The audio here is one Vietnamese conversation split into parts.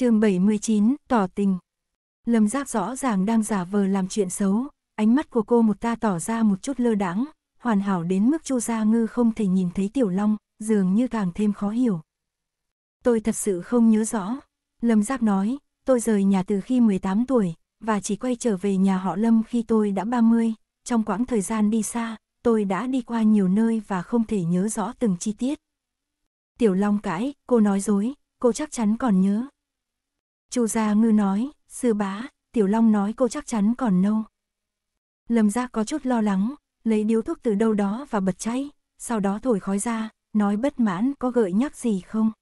chương 79, tỏ tình. Lâm Giác rõ ràng đang giả vờ làm chuyện xấu, ánh mắt của cô một ta tỏ ra một chút lơ đãng, hoàn hảo đến mức Chu Gia Ngư không thể nhìn thấy Tiểu Long, dường như càng thêm khó hiểu. Tôi thật sự không nhớ rõ. Lâm Giác nói, tôi rời nhà từ khi 18 tuổi, và chỉ quay trở về nhà họ Lâm khi tôi đã 30, trong quãng thời gian đi xa, tôi đã đi qua nhiều nơi và không thể nhớ rõ từng chi tiết. Tiểu Long cãi, cô nói dối, cô chắc chắn còn nhớ. Chu Gia Ngư nói, sư bá, Tiểu Long nói cô chắc chắn còn nâu. Lâm gia có chút lo lắng, lấy điếu thuốc từ đâu đó và bật cháy, sau đó thổi khói ra, nói bất mãn có gợi nhắc gì không.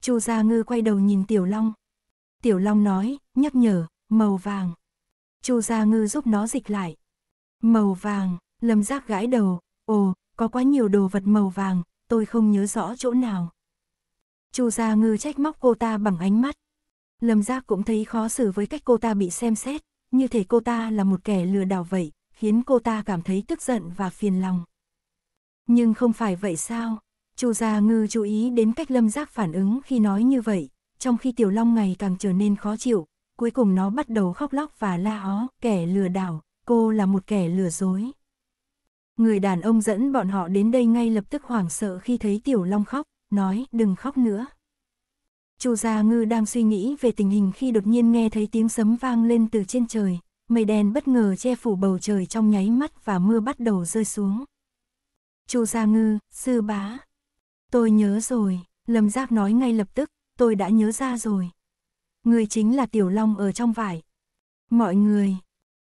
Chu Gia Ngư quay đầu nhìn Tiểu Long. Tiểu Long nói, nhắc nhở, màu vàng. Chu Gia Ngư giúp nó dịch lại. Màu vàng, Lâm Giác gãi đầu, ồ, có quá nhiều đồ vật màu vàng, tôi không nhớ rõ chỗ nào. Chu Gia Ngư trách móc cô ta bằng ánh mắt. Lâm Giác cũng thấy khó xử với cách cô ta bị xem xét, như thể cô ta là một kẻ lừa đảo vậy, khiến cô ta cảm thấy tức giận và phiền lòng. Nhưng không phải vậy sao? Chu Gia Ngư chú ý đến cách Lâm Giác phản ứng khi nói như vậy, trong khi Tiểu Long ngày càng trở nên khó chịu, cuối cùng nó bắt đầu khóc lóc và la ó, kẻ lừa đảo, cô là một kẻ lừa dối. Người đàn ông dẫn bọn họ đến đây ngay lập tức hoảng sợ khi thấy Tiểu Long khóc, nói đừng khóc nữa. Chu Gia Ngư đang suy nghĩ về tình hình khi đột nhiên nghe thấy tiếng sấm vang lên từ trên trời, mây đen bất ngờ che phủ bầu trời trong nháy mắt và mưa bắt đầu rơi xuống. Chu Gia Ngư, sư bá. Tôi nhớ rồi, Lâm Giác nói ngay lập tức, tôi đã nhớ ra rồi. Người chính là Tiểu Long ở trong vải. Mọi người.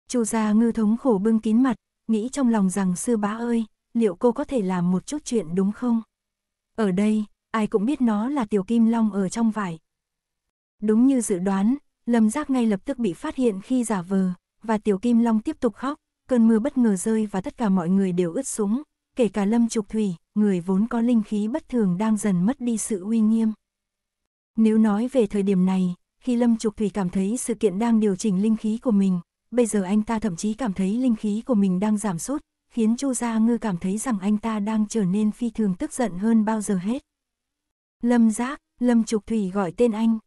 Chu Gia Ngư thống khổ bưng kín mặt, nghĩ trong lòng rằng sư bá ơi, liệu cô có thể làm một chút chuyện đúng không? Ở đây, ai cũng biết nó là Tiểu Kim Long ở trong vải. Đúng như dự đoán, Lâm Giác ngay lập tức bị phát hiện khi giả vờ, và Tiểu Kim Long tiếp tục khóc, cơn mưa bất ngờ rơi và tất cả mọi người đều ướt sũng, kể cả Lâm Trục Thủy, người vốn có linh khí bất thường đang dần mất đi sự uy nghiêm. Nếu nói về thời điểm này, khi Lâm Trục Thủy cảm thấy sự kiện đang điều chỉnh linh khí của mình, bây giờ anh ta thậm chí cảm thấy linh khí của mình đang giảm sút, khiến Chu Gia Ngư cảm thấy rằng anh ta đang trở nên phi thường tức giận hơn bao giờ hết. Lâm Giác, Lâm Trục Thủy gọi tên anh.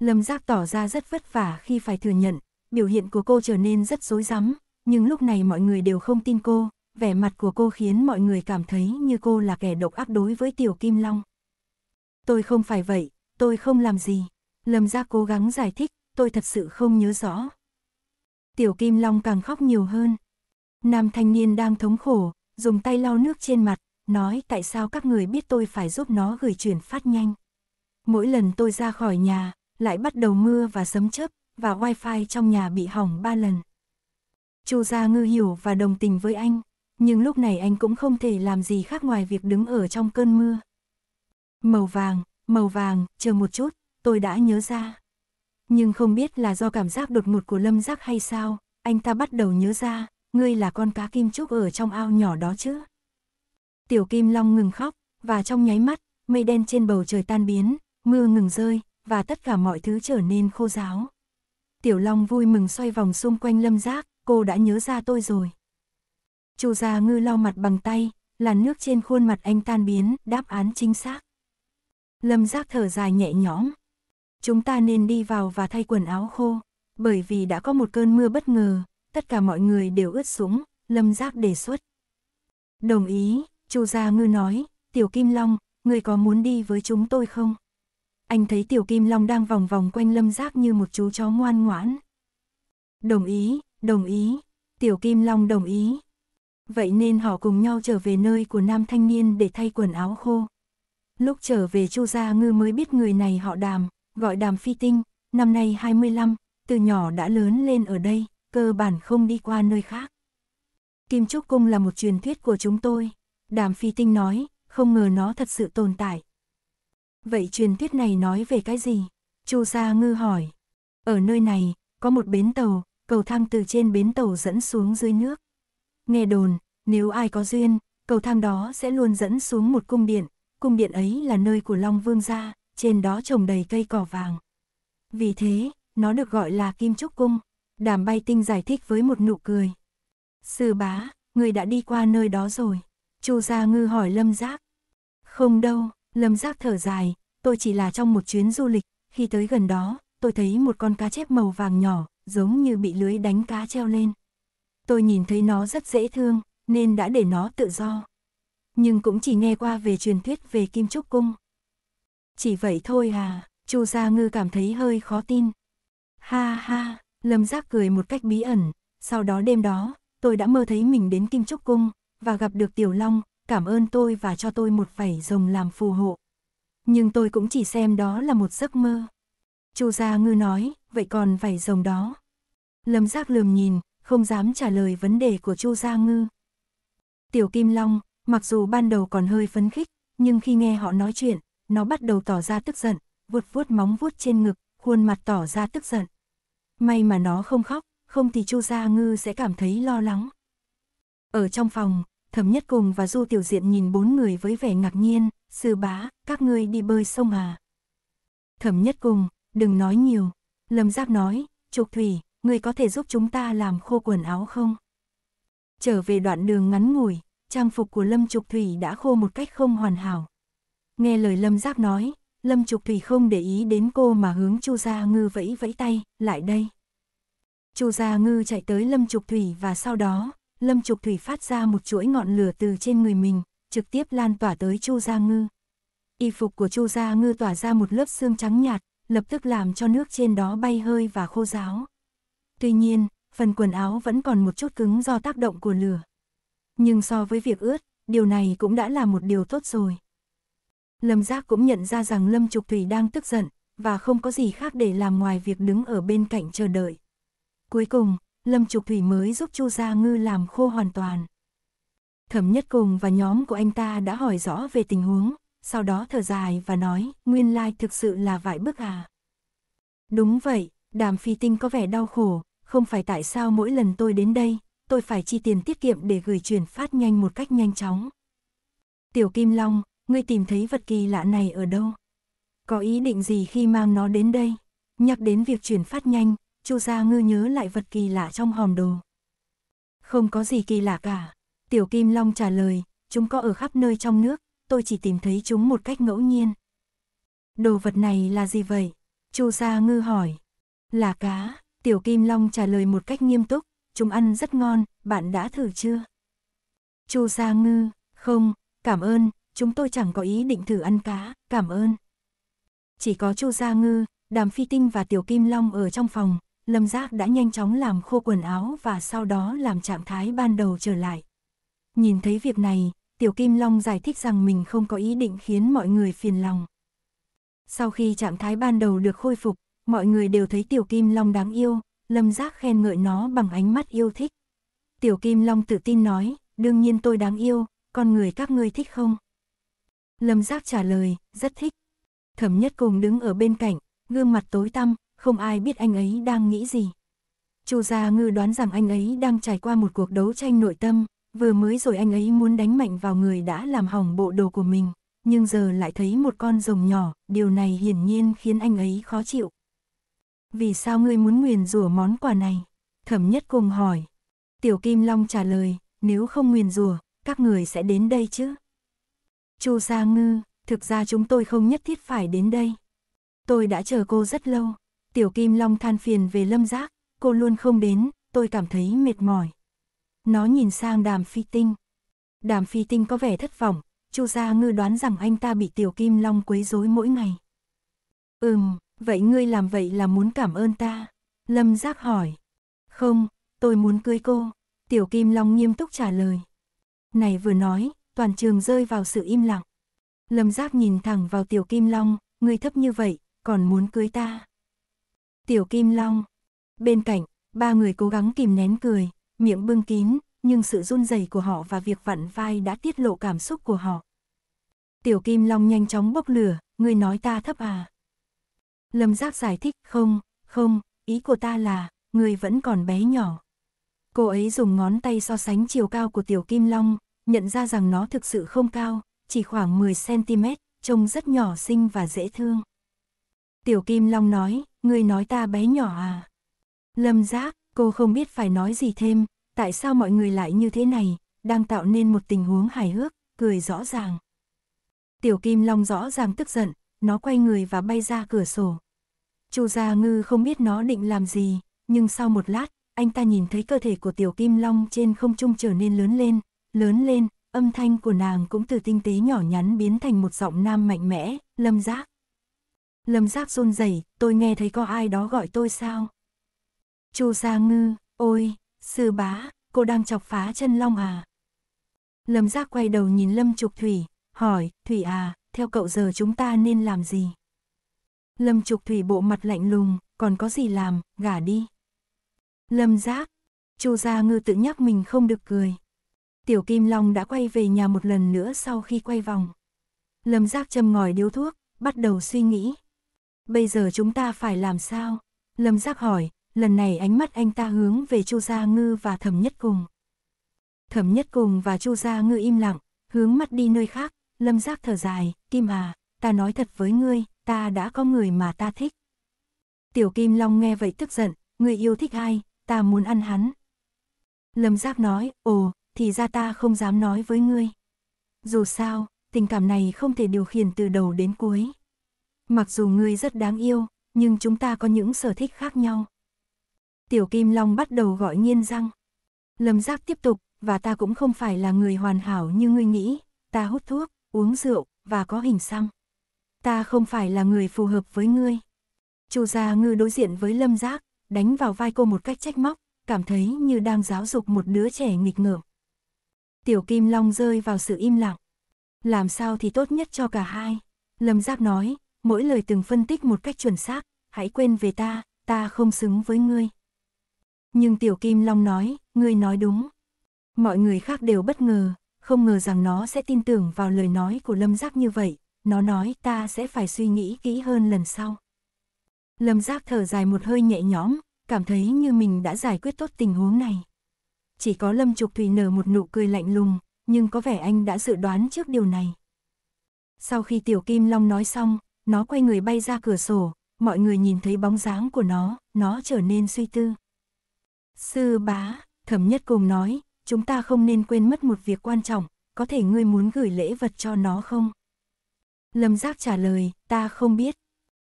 Lâm Giác tỏ ra rất vất vả khi phải thừa nhận, biểu hiện của cô trở nên rất rối rắm, nhưng lúc này mọi người đều không tin cô, vẻ mặt của cô khiến mọi người cảm thấy như cô là kẻ độc ác đối với Tiểu Kim Long. Tôi không phải vậy, tôi không làm gì. Lâm Giác cố gắng giải thích, tôi thật sự không nhớ rõ. Tiểu Kim Long càng khóc nhiều hơn. Nam thanh niên đang thống khổ, dùng tay lau nước trên mặt, nói tại sao các người biết tôi phải giúp nó gửi chuyển phát nhanh. Mỗi lần tôi ra khỏi nhà, lại bắt đầu mưa và sấm chớp, và wifi trong nhà bị hỏng ba lần. Chu Gia Ngư hiểu và đồng tình với anh, nhưng lúc này anh cũng không thể làm gì khác ngoài việc đứng ở trong cơn mưa. Màu vàng, màu vàng, chờ một chút, tôi đã nhớ ra. Nhưng không biết là do cảm giác đột ngột của lâm giác hay sao, anh ta bắt đầu nhớ ra, ngươi là con cá kim trúc ở trong ao nhỏ đó chứ. Tiểu Kim Long ngừng khóc, và trong nháy mắt, mây đen trên bầu trời tan biến, mưa ngừng rơi, và tất cả mọi thứ trở nên khô ráo. Tiểu Long vui mừng xoay vòng xung quanh lâm giác, cô đã nhớ ra tôi rồi. Chu Gia Ngư lau mặt bằng tay, làn nước trên khuôn mặt anh tan biến, đáp án chính xác. Lâm giác thở dài nhẹ nhõm. Chúng ta nên đi vào và thay quần áo khô, bởi vì đã có một cơn mưa bất ngờ, tất cả mọi người đều ướt sũng, Lâm giác đề xuất. Đồng ý, Chu Gia Ngư nói, Tiểu Kim Long, người có muốn đi với chúng tôi không? Anh thấy Tiểu Kim Long đang vòng vòng quanh Lâm Giác như một chú chó ngoan ngoãn. Đồng ý, đồng ý, Tiểu Kim Long đồng ý. Vậy nên họ cùng nhau trở về nơi của nam thanh niên để thay quần áo khô. Lúc trở về Chu Gia Ngư mới biết người này họ đàm, gọi đàm phi tinh, năm nay 25, từ nhỏ đã lớn lên ở đây, cơ bản không đi qua nơi khác. Kim Trúc Cung là một truyền thuyết của chúng tôi, đàm phi tinh nói, không ngờ nó thật sự tồn tại. Vậy truyền thuyết này nói về cái gì? Chu Gia Ngư hỏi. Ở nơi này, có một bến tàu, cầu thang từ trên bến tàu dẫn xuống dưới nước. Nghe đồn, nếu ai có duyên, cầu thang đó sẽ luôn dẫn xuống một cung điện, cung điện ấy là nơi của Long Vương gia, trên đó trồng đầy cây cỏ vàng. Vì thế, nó được gọi là Kim Trúc Cung, đàm bay tinh giải thích với một nụ cười. Sư bá, người đã đi qua nơi đó rồi. Chu Gia Ngư hỏi Lâm Giác. Không đâu, Lâm Giác thở dài, tôi chỉ là trong một chuyến du lịch, khi tới gần đó, tôi thấy một con cá chép màu vàng nhỏ, giống như bị lưới đánh cá treo lên. Tôi nhìn thấy nó rất dễ thương, nên đã để nó tự do. Nhưng cũng chỉ nghe qua về truyền thuyết về Kim Trúc Cung. Chỉ vậy thôi à, Chu Gia Ngư cảm thấy hơi khó tin. Ha ha, Lâm Giác cười một cách bí ẩn, sau đó đêm đó, tôi đã mơ thấy mình đến Kim Trúc Cung, và gặp được Tiểu Long, cảm ơn tôi và cho tôi một vảy rồng làm phù hộ. Nhưng tôi cũng chỉ xem đó là một giấc mơ. Chu Gia Ngư nói, vậy còn vảy rồng đó? Lâm Giác lườm nhìn, không dám trả lời vấn đề của Chu Gia Ngư. Tiểu Kim Long, mặc dù ban đầu còn hơi phấn khích, nhưng khi nghe họ nói chuyện, nó bắt đầu tỏ ra tức giận, vuốt vuốt móng vuốt trên ngực, khuôn mặt tỏ ra tức giận. May mà nó không khóc, không thì Chu Gia Ngư sẽ cảm thấy lo lắng. Ở trong phòng, Thẩm Nhất Cùng và Du Tiểu Diện nhìn bốn người với vẻ ngạc nhiên, sư bá, các ngươi đi bơi sông à. Thẩm Nhất Cùng, đừng nói nhiều. Lâm Giác nói, Trục Thủy, ngươi có thể giúp chúng ta làm khô quần áo không? Trở về đoạn đường ngắn ngủi, trang phục của Lâm Trục Thủy đã khô một cách không hoàn hảo. Nghe lời Lâm Giác nói, Lâm Trục Thủy không để ý đến cô mà hướng Chu Gia Ngư vẫy vẫy tay, lại đây. Chu Gia Ngư chạy tới Lâm Trục Thủy và sau đó, Lâm Trục Thủy phát ra một chuỗi ngọn lửa từ trên người mình, trực tiếp lan tỏa tới Chu Gia Ngư. Y phục của Chu Gia Ngư tỏa ra một lớp xương trắng nhạt, lập tức làm cho nước trên đó bay hơi và khô ráo. Tuy nhiên, phần quần áo vẫn còn một chút cứng do tác động của lửa. Nhưng so với việc ướt, điều này cũng đã là một điều tốt rồi. Lâm Giác cũng nhận ra rằng Lâm Trục Thủy đang tức giận, và không có gì khác để làm ngoài việc đứng ở bên cạnh chờ đợi. Cuối cùng, Lâm Trục Thủy mới giúp Chu Gia Ngư làm khô hoàn toàn. Thẩm Nhất Cùng và nhóm của anh ta đã hỏi rõ về tình huống, sau đó thở dài và nói, nguyên lai thực sự là vải bức à. Đúng vậy, đàm phi tinh có vẻ đau khổ, không phải tại sao mỗi lần tôi đến đây, tôi phải chi tiền tiết kiệm để gửi chuyển phát nhanh một cách nhanh chóng. Tiểu Kim Long, ngươi tìm thấy vật kỳ lạ này ở đâu? Có ý định gì khi mang nó đến đây? Nhắc đến việc chuyển phát nhanh, Chu Gia Ngư nhớ lại vật kỳ lạ trong hòm đồ. Không có gì kỳ lạ cả. Tiểu Kim Long trả lời, chúng có ở khắp nơi trong nước, tôi chỉ tìm thấy chúng một cách ngẫu nhiên. Đồ vật này là gì vậy? Chu Gia Ngư hỏi. Là cá, Tiểu Kim Long trả lời một cách nghiêm túc, chúng ăn rất ngon, bạn đã thử chưa? Chu Gia Ngư, không, cảm ơn, chúng tôi chẳng có ý định thử ăn cá, cảm ơn. Chỉ có Chu Gia Ngư, Đàm Phi Tinh và Tiểu Kim Long ở trong phòng, Lâm Giác đã nhanh chóng làm khô quần áo và sau đó làm trạng thái ban đầu trở lại. Nhìn thấy việc này, Tiểu Kim Long giải thích rằng mình không có ý định khiến mọi người phiền lòng. Sau khi trạng thái ban đầu được khôi phục, mọi người đều thấy Tiểu Kim Long đáng yêu, Lâm Giác khen ngợi nó bằng ánh mắt yêu thích. Tiểu Kim Long tự tin nói, đương nhiên tôi đáng yêu, con người các ngươi thích không? Lâm Giác trả lời, rất thích. Thẩm nhất cùng đứng ở bên cạnh, gương mặt tối tăm, không ai biết anh ấy đang nghĩ gì. Chu Gia Ngư đoán rằng anh ấy đang trải qua một cuộc đấu tranh nội tâm, vừa mới rồi anh ấy muốn đánh mạnh vào người đã làm hỏng bộ đồ của mình, nhưng giờ lại thấy một con rồng nhỏ, điều này hiển nhiên khiến anh ấy khó chịu. Vì sao ngươi muốn nguyền rủa món quà này? Thẩm nhất cùng hỏi. Tiểu Kim Long trả lời, nếu không nguyền rủa, các người sẽ đến đây chứ? Chu gia Ngư, thực ra chúng tôi không nhất thiết phải đến đây. Tôi đã chờ cô rất lâu. Tiểu Kim Long than phiền về lâm giác, cô luôn không đến, tôi cảm thấy mệt mỏi. Nó nhìn sang đàm phi tinh. Đàm phi tinh có vẻ thất vọng, Chu Gia Ngư đoán rằng anh ta bị Tiểu Kim Long quấy rối mỗi ngày. Ừm, vậy ngươi làm vậy là muốn cảm ơn ta? Lâm Giác hỏi. Không, tôi muốn cưới cô. Tiểu Kim Long nghiêm túc trả lời. Này vừa nói, toàn trường rơi vào sự im lặng. Lâm Giác nhìn thẳng vào Tiểu Kim Long, ngươi thấp như vậy, còn muốn cưới ta. Tiểu Kim Long. Bên cạnh, ba người cố gắng kìm nén cười, miệng bưng kín, nhưng sự run rẩy của họ và việc vặn vai đã tiết lộ cảm xúc của họ. Tiểu Kim Long nhanh chóng bốc lửa, ngươi nói ta thấp à? Lâm Giác giải thích, không, không, ý của ta là, ngươi vẫn còn bé nhỏ. Cô ấy dùng ngón tay so sánh chiều cao của Tiểu Kim Long, nhận ra rằng nó thực sự không cao, chỉ khoảng 10cm, trông rất nhỏ xinh và dễ thương. Tiểu Kim Long nói, ngươi nói ta bé nhỏ à? Lâm Giác, cô không biết phải nói gì thêm, tại sao mọi người lại như thế này, đang tạo nên một tình huống hài hước, cười rõ ràng. Tiểu Kim Long rõ ràng tức giận, nó quay người và bay ra cửa sổ. Chu Gia Ngư không biết nó định làm gì, nhưng sau một lát, anh ta nhìn thấy cơ thể của Tiểu Kim Long trên không trung trở nên lớn lên, lớn lên, âm thanh của nàng cũng từ tinh tế nhỏ nhắn biến thành một giọng nam mạnh mẽ, lâm giác. Lâm giác run rẩy, tôi nghe thấy có ai đó gọi tôi sao? Chu Gia Ngư, ôi, sư bá, cô đang chọc phá chân long à? Lâm giác quay đầu nhìn Lâm Trục Thủy, hỏi, Thủy à, theo cậu giờ chúng ta nên làm gì? Lâm Trục Thủy bộ mặt lạnh lùng, còn có gì làm, gả đi. Lâm giác, Chu Gia Ngư tự nhắc mình không được cười. Tiểu Kim Long đã quay về nhà một lần nữa sau khi quay vòng. Lâm giác châm ngòi điếu thuốc, bắt đầu suy nghĩ. Bây giờ chúng ta phải làm sao? Lâm giác hỏi, lần này ánh mắt anh ta hướng về Chu Gia Ngư và Thẩm Nhất Cùng. Thẩm Nhất Cùng và Chu Gia Ngư im lặng, hướng mắt đi nơi khác, Lâm Giác thở dài, Kim à, ta nói thật với ngươi, ta đã có người mà ta thích. Tiểu Kim Long nghe vậy tức giận, người yêu thích ai, ta muốn ăn hắn. Lâm Giác nói, ồ, thì ra ta không dám nói với ngươi. Dù sao, tình cảm này không thể điều khiển từ đầu đến cuối. Mặc dù ngươi rất đáng yêu, nhưng chúng ta có những sở thích khác nhau. Tiểu Kim Long bắt đầu gọi nghiên răng. Lâm Giác tiếp tục, và ta cũng không phải là người hoàn hảo như ngươi nghĩ, ta hút thuốc, uống rượu, và có hình xăm. Ta không phải là người phù hợp với ngươi. Chu Gia Ngư đối diện với Lâm Giác, đánh vào vai cô một cách trách móc, cảm thấy như đang giáo dục một đứa trẻ nghịch ngợm. Tiểu Kim Long rơi vào sự im lặng. Làm sao thì tốt nhất cho cả hai. Lâm Giác nói, mỗi lời từng phân tích một cách chuẩn xác, hãy quên về ta, ta không xứng với ngươi. Nhưng Tiểu Kim Long nói, ngươi nói đúng. Mọi người khác đều bất ngờ, không ngờ rằng nó sẽ tin tưởng vào lời nói của Lâm Giác như vậy, nó nói ta sẽ phải suy nghĩ kỹ hơn lần sau. Lâm Giác thở dài một hơi nhẹ nhõm, cảm thấy như mình đã giải quyết tốt tình huống này. Chỉ có Lâm Trục Thủy nở một nụ cười lạnh lùng, nhưng có vẻ anh đã dự đoán trước điều này. Sau khi Tiểu Kim Long nói xong, nó quay người bay ra cửa sổ, mọi người nhìn thấy bóng dáng của nó, nó trở nên suy tư. Sư bá, thẩm nhất cùng nói, chúng ta không nên quên mất một việc quan trọng, có thể ngươi muốn gửi lễ vật cho nó không? Lâm Giác trả lời, ta không biết.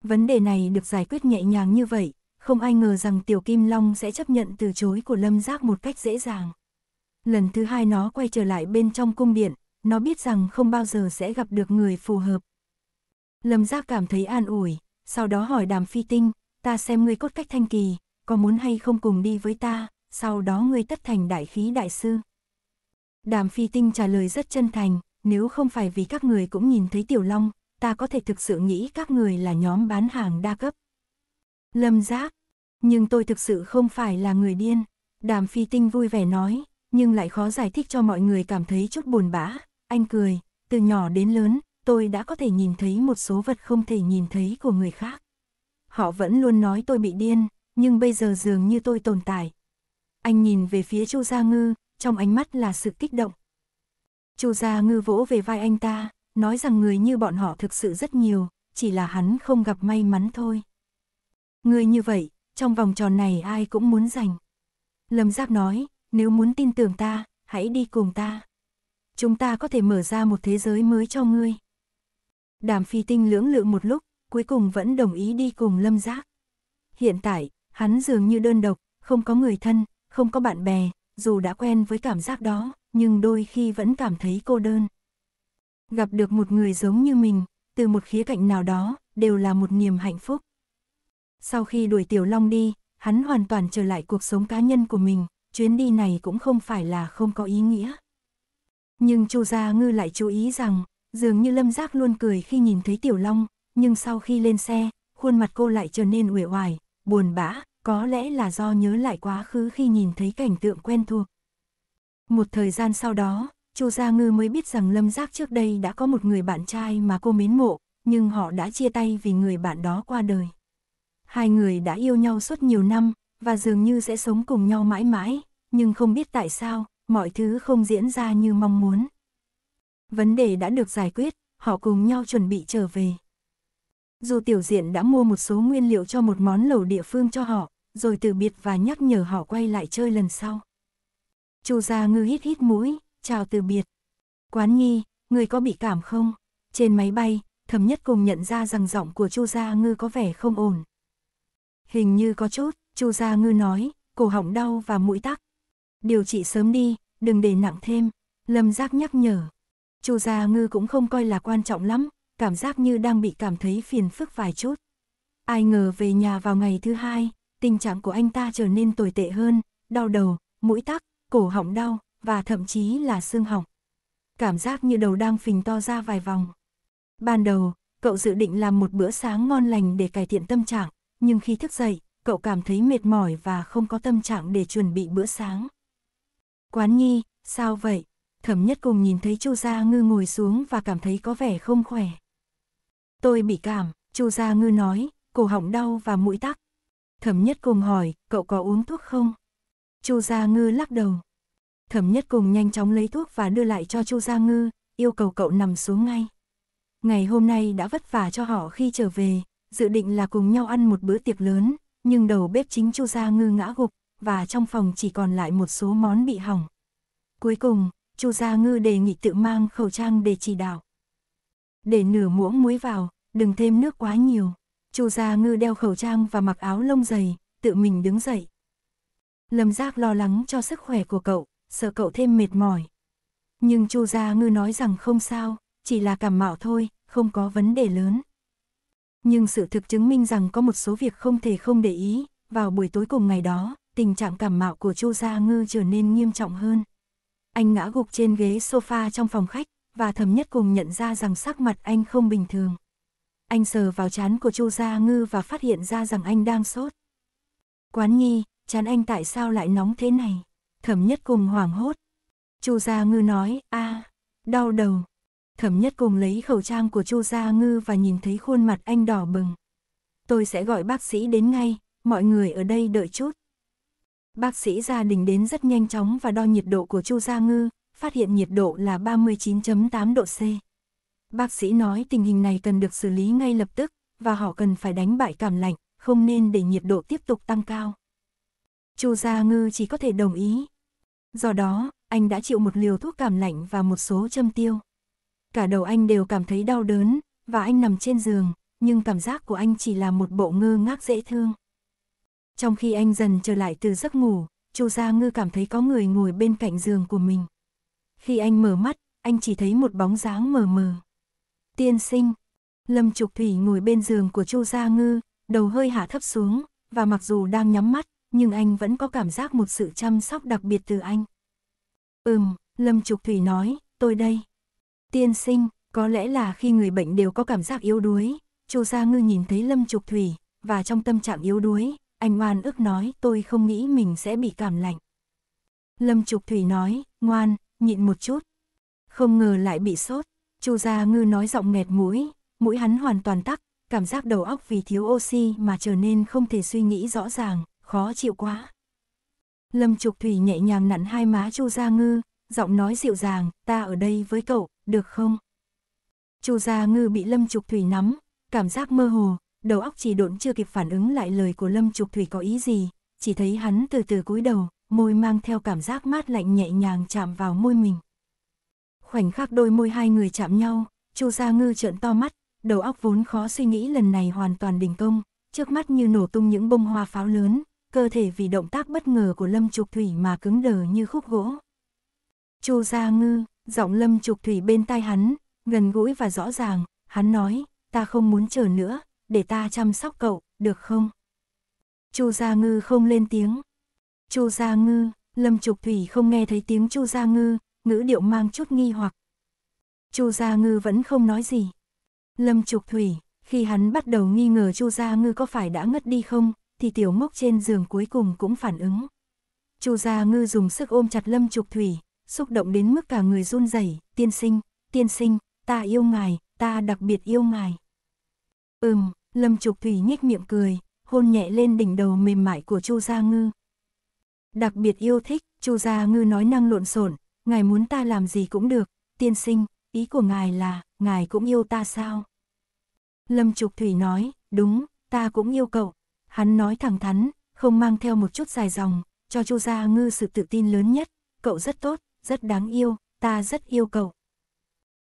Vấn đề này được giải quyết nhẹ nhàng như vậy, không ai ngờ rằng Tiểu Kim Long sẽ chấp nhận từ chối của Lâm Giác một cách dễ dàng. Lần thứ hai nó quay trở lại bên trong cung điện, nó biết rằng không bao giờ sẽ gặp được người phù hợp. Lâm Giác cảm thấy an ủi, sau đó hỏi đàm phi tinh, ta xem ngươi cốt cách thanh kỳ, có muốn hay không cùng đi với ta, sau đó ngươi tất thành đại khí đại sư. Đàm phi tinh trả lời rất chân thành, nếu không phải vì các người cũng nhìn thấy tiểu long, ta có thể thực sự nghĩ các người là nhóm bán hàng đa cấp. Lâm giác, nhưng tôi thực sự không phải là người điên, đàm phi tinh vui vẻ nói, nhưng lại khó giải thích cho mọi người cảm thấy chút buồn bã, anh cười, từ nhỏ đến lớn, tôi đã có thể nhìn thấy một số vật không thể nhìn thấy của người khác. Họ vẫn luôn nói tôi bị điên, nhưng bây giờ dường như tôi tồn tại. Anh nhìn về phía Chu Gia Ngư, trong ánh mắt là sự kích động. Chu Gia Ngư vỗ về vai anh ta, nói rằng người như bọn họ thực sự rất nhiều, chỉ là hắn không gặp may mắn thôi. Người như vậy, trong vòng tròn này ai cũng muốn giành. Lâm Giáp nói, nếu muốn tin tưởng ta, hãy đi cùng ta. Chúng ta có thể mở ra một thế giới mới cho ngươi. Đàm phi tinh lưỡng lự một lúc, cuối cùng vẫn đồng ý đi cùng Lâm Giác. Hiện tại, hắn dường như đơn độc, không có người thân, không có bạn bè, dù đã quen với cảm giác đó, nhưng đôi khi vẫn cảm thấy cô đơn. Gặp được một người giống như mình, từ một khía cạnh nào đó, đều là một niềm hạnh phúc. Sau khi đuổi Tiểu Long đi, hắn hoàn toàn trở lại cuộc sống cá nhân của mình, chuyến đi này cũng không phải là không có ý nghĩa. Nhưng Chu Gia Ngư lại chú ý rằng, dường như Lâm Giác luôn cười khi nhìn thấy Tiểu Long, nhưng sau khi lên xe, khuôn mặt cô lại trở nên uể oải, buồn bã, có lẽ là do nhớ lại quá khứ khi nhìn thấy cảnh tượng quen thuộc. Một thời gian sau đó, Chu Gia Ngư mới biết rằng Lâm Giác trước đây đã có một người bạn trai mà cô mến mộ, nhưng họ đã chia tay vì người bạn đó qua đời. Hai người đã yêu nhau suốt nhiều năm, và dường như sẽ sống cùng nhau mãi mãi, nhưng không biết tại sao, mọi thứ không diễn ra như mong muốn. Vấn đề đã được giải quyết, họ cùng nhau chuẩn bị trở về. Dù tiểu diện đã mua một số nguyên liệu cho một món lẩu địa phương cho họ, rồi từ biệt và nhắc nhở họ quay lại chơi lần sau. Chu Gia Ngư hít hít mũi, chào từ biệt. Quán Nhi, người có bị cảm không? Trên máy bay, thẩm nhất cùng nhận ra rằng giọng của Chu Gia Ngư có vẻ không ổn. Hình như có chút, Chu Gia Ngư nói, cổ họng đau và mũi tắc. Điều trị sớm đi, đừng để nặng thêm. Lâm Giác nhắc nhở. Chu Gia Ngư cũng không coi là quan trọng lắm, cảm giác như đang bị cảm thấy phiền phức vài chút. Ai ngờ về nhà vào ngày thứ hai, tình trạng của anh ta trở nên tồi tệ hơn, đau đầu, mũi tắc, cổ họng đau, và thậm chí là xương họng. Cảm giác như đầu đang phình to ra vài vòng. Ban đầu, cậu dự định làm một bữa sáng ngon lành để cải thiện tâm trạng, nhưng khi thức dậy, cậu cảm thấy mệt mỏi và không có tâm trạng để chuẩn bị bữa sáng. Quán nhi, sao vậy? Thẩm nhất cùng nhìn thấy Chu Gia Ngư ngồi xuống và cảm thấy có vẻ không khỏe. Tôi bị cảm, Chu Gia Ngư nói, cổ họng đau và mũi tắc. Thẩm nhất cùng hỏi, cậu có uống thuốc không? Chu Gia Ngư lắc đầu. Thẩm nhất cùng nhanh chóng lấy thuốc và đưa lại cho Chu Gia Ngư, yêu cầu cậu nằm xuống ngay. Ngày hôm nay đã vất vả cho họ khi trở về, dự định là cùng nhau ăn một bữa tiệc lớn, nhưng đầu bếp chính Chu Gia Ngư ngã gục, và trong phòng chỉ còn lại một số món bị hỏng. Cuối cùng, Chu Gia Ngư đề nghị tự mang khẩu trang để chỉ đạo. Để nửa muỗng muối vào, đừng thêm nước quá nhiều. Chu Gia Ngư đeo khẩu trang và mặc áo lông dày, tự mình đứng dậy. Lâm Giác lo lắng cho sức khỏe của cậu, sợ cậu thêm mệt mỏi. Nhưng Chu Gia Ngư nói rằng không sao, chỉ là cảm mạo thôi, không có vấn đề lớn. Nhưng sự thực chứng minh rằng có một số việc không thể không để ý, vào buổi tối cùng ngày đó, tình trạng cảm mạo của Chu Gia Ngư trở nên nghiêm trọng hơn. Anh ngã gục trên ghế sofa trong phòng khách, và thầm nhất cùng nhận ra rằng sắc mặt anh không bình thường. Anh sờ vào chán của Chu Gia Ngư và phát hiện ra rằng anh đang sốt. Quán nhi, chán anh tại sao lại nóng thế này? Thẩm nhất cùng hoảng hốt. Chu Gia Ngư nói, a đau đầu. Thẩm nhất cùng lấy khẩu trang của Chu Gia Ngư và nhìn thấy khuôn mặt anh đỏ bừng. Tôi sẽ gọi bác sĩ đến ngay, mọi người ở đây đợi chút. Bác sĩ gia đình đến rất nhanh chóng và đo nhiệt độ của Chu Gia Ngư, phát hiện nhiệt độ là 39.8 độ C. Bác sĩ nói tình hình này cần được xử lý ngay lập tức, và họ cần phải đánh bại cảm lạnh, không nên để nhiệt độ tiếp tục tăng cao. Chu Gia Ngư chỉ có thể đồng ý. Do đó, anh đã chịu một liều thuốc cảm lạnh và một số châm tiêu. Cả đầu anh đều cảm thấy đau đớn, và anh nằm trên giường, nhưng cảm giác của anh chỉ là một bộ ngơ ngác dễ thương. Trong khi anh dần trở lại từ giấc ngủ, Chu Gia Ngư cảm thấy có người ngồi bên cạnh giường của mình. Khi anh mở mắt, anh chỉ thấy một bóng dáng mờ mờ. Tiên sinh, Lâm Trục Thủy ngồi bên giường của Chu Gia Ngư, đầu hơi hạ thấp xuống, và mặc dù đang nhắm mắt, nhưng anh vẫn có cảm giác một sự chăm sóc đặc biệt từ anh. Ừm, Lâm Trục Thủy nói, tôi đây. Tiên sinh, có lẽ là khi người bệnh đều có cảm giác yếu đuối, Chu Gia Ngư nhìn thấy Lâm Trục Thủy, và trong tâm trạng yếu đuối, anh ngoan ức nói tôi không nghĩ mình sẽ bị cảm lạnh. Lâm Trục Thủy nói, ngoan, nhịn một chút. Không ngờ lại bị sốt, Chu Gia Ngư nói giọng nghẹt mũi, mũi hắn hoàn toàn tắc, cảm giác đầu óc vì thiếu oxy mà trở nên không thể suy nghĩ rõ ràng, khó chịu quá. Lâm Trục Thủy nhẹ nhàng nặn hai má Chu Gia Ngư, giọng nói dịu dàng, ta ở đây với cậu, được không? Chu Gia Ngư bị Lâm Trục Thủy nắm, cảm giác mơ hồ, đầu óc chỉ độn chưa kịp phản ứng lại lời của Lâm Trục Thủy có ý gì, chỉ thấy hắn từ từ cúi đầu, môi mang theo cảm giác mát lạnh nhẹ nhàng chạm vào môi mình. Khoảnh khắc đôi môi hai người chạm nhau, Chu Gia Ngư trợn to mắt, đầu óc vốn khó suy nghĩ lần này hoàn toàn đình công, trước mắt như nổ tung những bông hoa pháo lớn, cơ thể vì động tác bất ngờ của Lâm Trục Thủy mà cứng đờ như khúc gỗ. Chu Gia Ngư, giọng Lâm Trục Thủy bên tai hắn, gần gũi và rõ ràng, hắn nói, ta không muốn chờ nữa, để ta chăm sóc cậu, được không? Chu Gia Ngư không lên tiếng. Chu Gia Ngư, Lâm Trục Thủy không nghe thấy tiếng Chu Gia Ngư, ngữ điệu mang chút nghi hoặc. Chu Gia Ngư vẫn không nói gì. Lâm Trục Thủy, khi hắn bắt đầu nghi ngờ Chu Gia Ngư có phải đã ngất đi không, thì tiểu mốc trên giường cuối cùng cũng phản ứng. Chu Gia Ngư dùng sức ôm chặt Lâm Trục Thủy, xúc động đến mức cả người run rẩy, "Tiên sinh, tiên sinh, ta yêu ngài, ta đặc biệt yêu ngài." Ừm, Lâm Trục Thủy nhếch miệng cười, hôn nhẹ lên đỉnh đầu mềm mại của Chu Gia Ngư. Đặc biệt yêu thích, Chu Gia Ngư nói năng lộn xộn, ngài muốn ta làm gì cũng được, tiên sinh, ý của ngài là, ngài cũng yêu ta sao? Lâm Trục Thủy nói, đúng, ta cũng yêu cậu. Hắn nói thẳng thắn, không mang theo một chút dài dòng, cho Chu Gia Ngư sự tự tin lớn nhất, cậu rất tốt, rất đáng yêu, ta rất yêu cậu.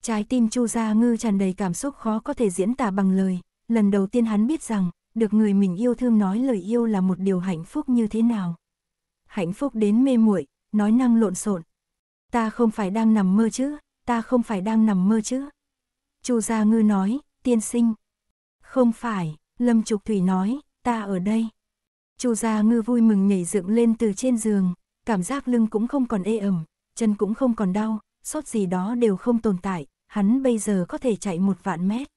Trái tim Chu Gia Ngư tràn đầy cảm xúc khó có thể diễn tả bằng lời, lần đầu tiên hắn biết rằng, được người mình yêu thương nói lời yêu là một điều hạnh phúc như thế nào. Hạnh phúc đến mê muội, nói năng lộn xộn. Ta không phải đang nằm mơ chứ, ta không phải đang nằm mơ chứ. Chu Gia Ngư nói, tiên sinh. Không phải, Lâm Trục Thủy nói, ta ở đây. Chu Gia Ngư vui mừng nhảy dựng lên từ trên giường, cảm giác lưng cũng không còn ê ẩm, chân cũng không còn đau, sốt gì đó đều không tồn tại, hắn bây giờ có thể chạy một vạn mét.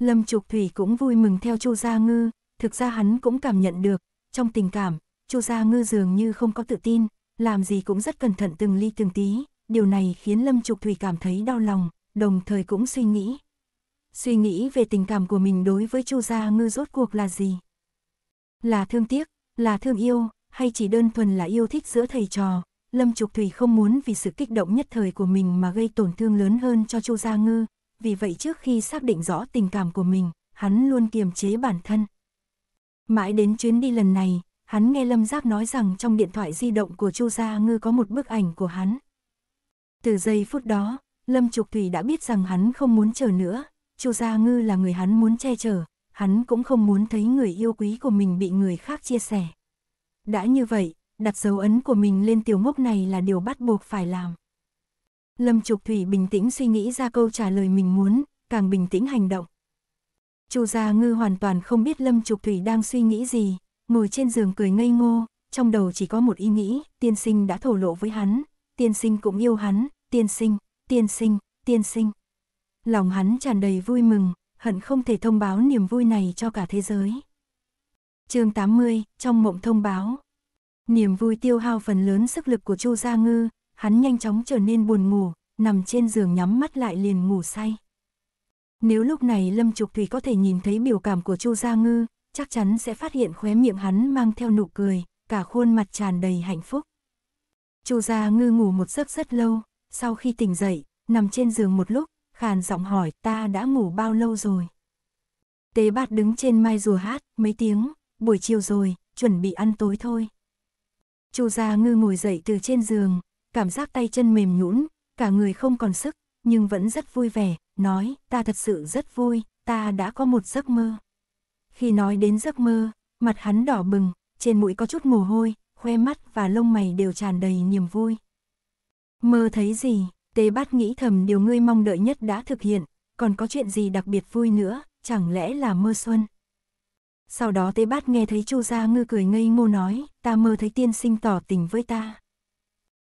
Lâm Trục Thủy cũng vui mừng theo Chu Gia Ngư, thực ra hắn cũng cảm nhận được, trong tình cảm, Chu Gia Ngư dường như không có tự tin, làm gì cũng rất cẩn thận từng ly từng tí, điều này khiến Lâm Trục Thủy cảm thấy đau lòng, đồng thời cũng suy nghĩ. Suy nghĩ về tình cảm của mình đối với Chu Gia Ngư rốt cuộc là gì? Là thương tiếc, là thương yêu, hay chỉ đơn thuần là yêu thích giữa thầy trò? Lâm Trục Thủy không muốn vì sự kích động nhất thời của mình mà gây tổn thương lớn hơn cho Chu Gia Ngư, vì vậy trước khi xác định rõ tình cảm của mình, hắn luôn kiềm chế bản thân. Mãi đến chuyến đi lần này, hắn nghe Lâm Giác nói rằng trong điện thoại di động của Chu Gia Ngư có một bức ảnh của hắn. Từ giây phút đó, Lâm Trục Thủy đã biết rằng hắn không muốn chờ nữa, Chu Gia Ngư là người hắn muốn che chở, hắn cũng không muốn thấy người yêu quý của mình bị người khác chia sẻ. Đã như vậy, đặt dấu ấn của mình lên tiểu ngốc này là điều bắt buộc phải làm. Lâm Trục Thủy bình tĩnh suy nghĩ ra câu trả lời mình muốn, càng bình tĩnh hành động. Chu Gia Ngư hoàn toàn không biết Lâm Trục Thủy đang suy nghĩ gì, ngồi trên giường cười ngây ngô, trong đầu chỉ có một ý nghĩ, tiên sinh đã thổ lộ với hắn, tiên sinh cũng yêu hắn, tiên sinh, tiên sinh, tiên sinh. Lòng hắn tràn đầy vui mừng, hận không thể thông báo niềm vui này cho cả thế giới. chương 80, trong mộng thông báo. Niềm vui tiêu hao phần lớn sức lực của Chu Gia Ngư, hắn nhanh chóng trở nên buồn ngủ, nằm trên giường nhắm mắt lại liền ngủ say. Nếu lúc này Lâm Trục Thủy có thể nhìn thấy biểu cảm của Chu Gia Ngư, chắc chắn sẽ phát hiện khóe miệng hắn mang theo nụ cười, cả khuôn mặt tràn đầy hạnh phúc. Chu Gia Ngư ngủ một giấc rất lâu, sau khi tỉnh dậy, nằm trên giường một lúc, khàn giọng hỏi ta đã ngủ bao lâu rồi. Tế bát đứng trên mai rùa hát, mấy tiếng, buổi chiều rồi, chuẩn bị ăn tối thôi. Chu Gia Ngư ngồi dậy từ trên giường, cảm giác tay chân mềm nhũn, cả người không còn sức, nhưng vẫn rất vui vẻ, nói, ta thật sự rất vui, ta đã có một giấc mơ. Khi nói đến giấc mơ, mặt hắn đỏ bừng, trên mũi có chút mồ hôi, khoe mắt và lông mày đều tràn đầy niềm vui. Mơ thấy gì, tế bát nghĩ thầm điều ngươi mong đợi nhất đã thực hiện, còn có chuyện gì đặc biệt vui nữa, chẳng lẽ là mơ xuân. Sau đó tế bát nghe thấy chu gia ngư cười ngây ngô nói, ta mơ thấy tiên sinh tỏ tình với ta.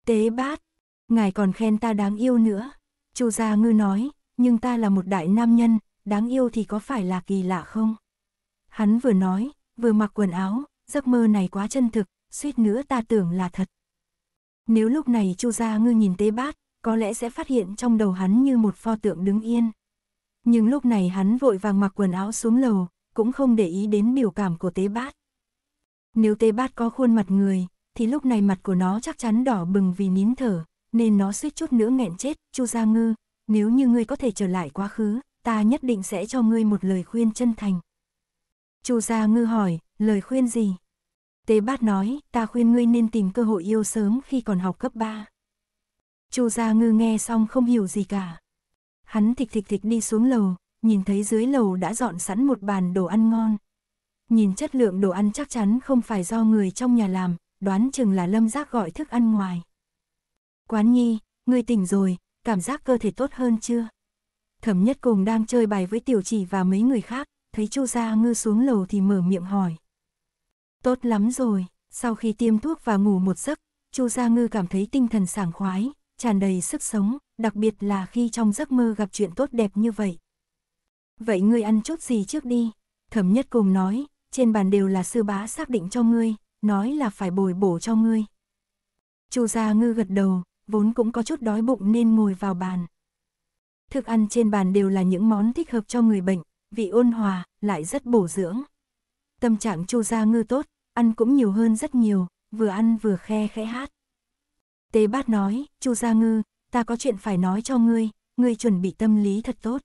Tế bát, ngài còn khen ta đáng yêu nữa. Chu Gia Ngư nói, nhưng ta là một đại nam nhân, đáng yêu thì có phải là kỳ lạ không? Hắn vừa nói, vừa mặc quần áo, giấc mơ này quá chân thực, suýt nữa ta tưởng là thật. Nếu lúc này Chu Gia Ngư nhìn Tế Bát, có lẽ sẽ phát hiện trong đầu hắn như một pho tượng đứng yên. Nhưng lúc này hắn vội vàng mặc quần áo xuống lầu, cũng không để ý đến biểu cảm của Tế Bát. Nếu Tế Bát có khuôn mặt người, thì lúc này mặt của nó chắc chắn đỏ bừng vì nín thở, nên nó suýt chút nữa nghẹn chết, Chu Gia Ngư, nếu như ngươi có thể trở lại quá khứ, ta nhất định sẽ cho ngươi một lời khuyên chân thành. Chu Gia Ngư hỏi, lời khuyên gì? Tế Bát nói, ta khuyên ngươi nên tìm cơ hội yêu sớm khi còn học cấp 3. Chu Gia Ngư nghe xong không hiểu gì cả. Hắn thịch thịch thịch đi xuống lầu, nhìn thấy dưới lầu đã dọn sẵn một bàn đồ ăn ngon. Nhìn chất lượng đồ ăn chắc chắn không phải do người trong nhà làm, đoán chừng là lâm giác gọi thức ăn ngoài. Quán nhi, ngươi tỉnh rồi, cảm giác cơ thể tốt hơn chưa? Thẩm nhất cùng đang chơi bài với tiểu chỉ và mấy người khác, thấy chu gia ngư xuống lầu thì mở miệng hỏi. Tốt lắm rồi, sau khi tiêm thuốc và ngủ một giấc, chu gia ngư cảm thấy tinh thần sảng khoái, tràn đầy sức sống, đặc biệt là khi trong giấc mơ gặp chuyện tốt đẹp như vậy. Vậy ngươi ăn chút gì trước đi? Thẩm nhất cùng nói, trên bàn đều là sư bá xác định cho ngươi, nói là phải bồi bổ cho ngươi. Chu Gia Ngư gật đầu, vốn cũng có chút đói bụng nên ngồi vào bàn. Thức ăn trên bàn đều là những món thích hợp cho người bệnh, vị ôn hòa, lại rất bổ dưỡng. Tâm trạng Chu Gia Ngư tốt, ăn cũng nhiều hơn rất nhiều, vừa ăn vừa khe khẽ hát. Tế Bát nói, Chu Gia Ngư, ta có chuyện phải nói cho ngươi, ngươi chuẩn bị tâm lý thật tốt.